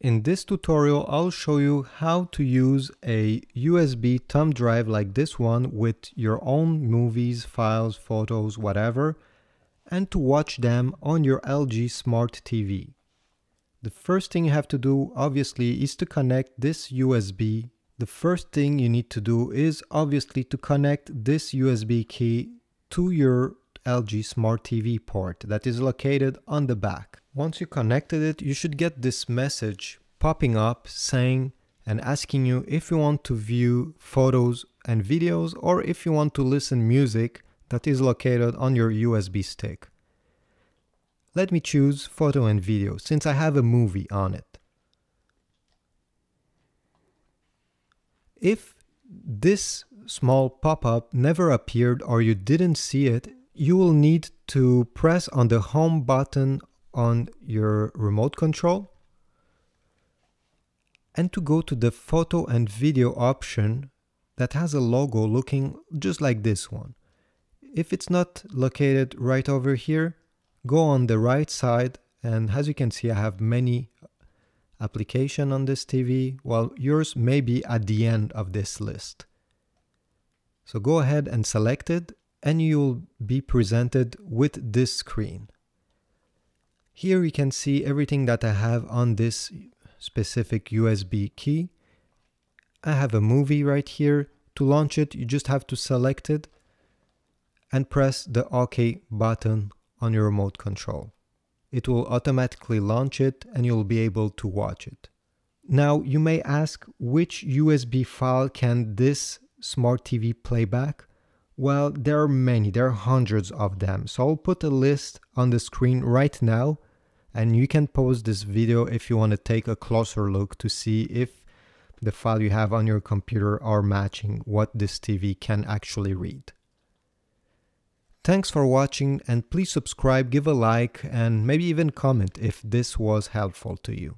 In this tutorial, I'll show you how to use a USB thumb drive like this one with your own movies, files, photos, whatever, and to watch them on your LG Smart TV. The first thing you have to do, obviously, is to connect this USB. The first thing you need to do is obviously to connect this USB key to your LG Smart TV port that is located on the back. Once you connected it, you should get this message popping up saying and asking you if you want to view photos and videos or if you want to listen music that is located on your USB stick. Let me choose photo and video since I have a movie on it. If this small pop-up never appeared or you didn't see it, you will need to press on the home button on your remote control and to go to the photo and video option that has a logo looking just like this one. If it's not located right over here, go on the right side and as you can see I have many application on this TV while yours may be at the end of this list. So go ahead and select it and you'll be presented with this screen. Here you can see everything that I have on this specific USB key. I have a movie right here. To launch it, you just have to select it and press the OK button on your remote control. It will automatically launch it and you'll be able to watch it. Now you may ask which USB file can this smart TV play back? Well, there are many, there are hundreds of them. So I'll put a list on the screen right now and you can pause this video if you want to take a closer look to see if the file you have on your computer are matching what this TV can actually read. Thanks for watching and please subscribe, give a like and maybe even comment if this was helpful to you.